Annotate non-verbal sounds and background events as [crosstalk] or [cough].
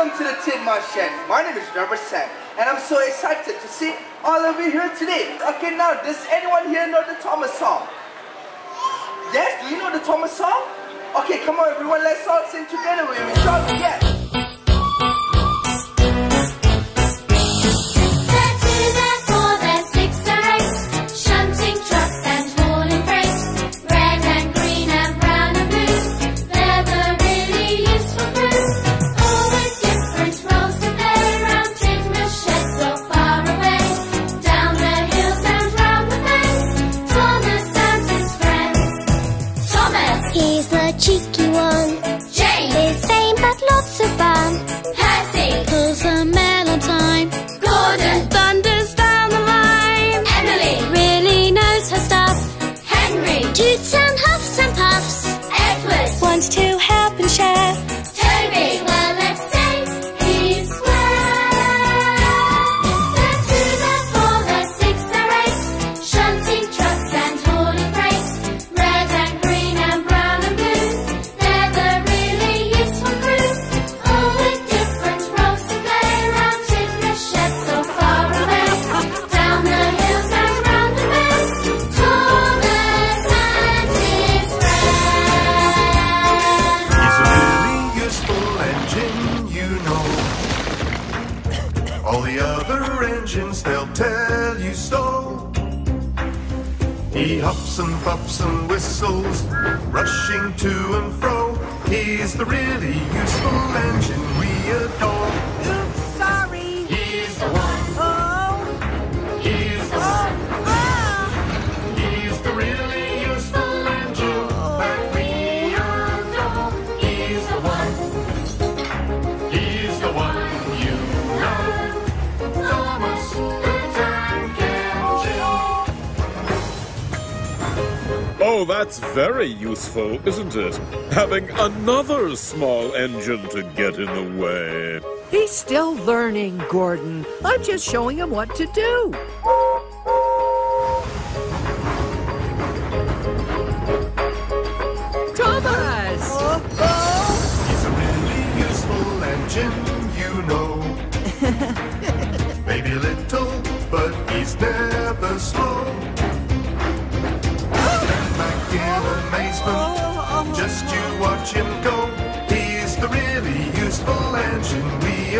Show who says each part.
Speaker 1: Welcome to the Tin Shed. My name is Robert Sam, and I'm so excited to see all of you here today. Okay, now, does anyone here know the Thomas song? Yes, do you know the Thomas song? Okay, come on everyone, let's all sing together with me, He's the cheeky one. Shall we? Yes.
Speaker 2: All the other engines, they'll tell you so. He huffs and puffs and whistles, rushing to and fro. He's the really useful engine we adore. The one you know. Thomas the Tank Engine.
Speaker 3: Oh, that's very useful, isn't it? Having another small engine to get in the way.
Speaker 4: He's still learning, Gordon. I'm just showing him what to do.
Speaker 2: Engine, you know. [laughs] Maybe little, but he's never slow. Stand back in amazement, just you watch him go. He's the really useful engine we